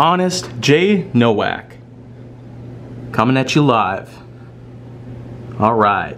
Honest Jay Nowak. Coming at you live. All right.